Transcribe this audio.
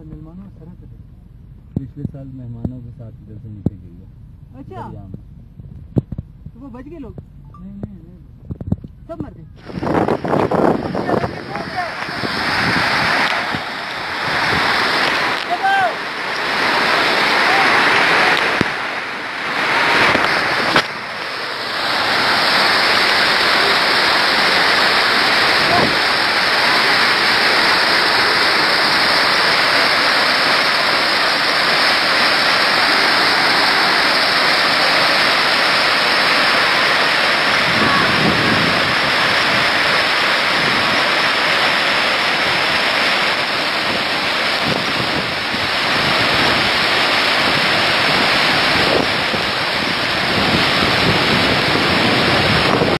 साल मेहमानों तरह से पिछले साल मेहमानों के साथ इधर से नीचे गिर गया अच्छा। तो वो बच गए लोग? नहीं नहीं नहीं। सब मर गए?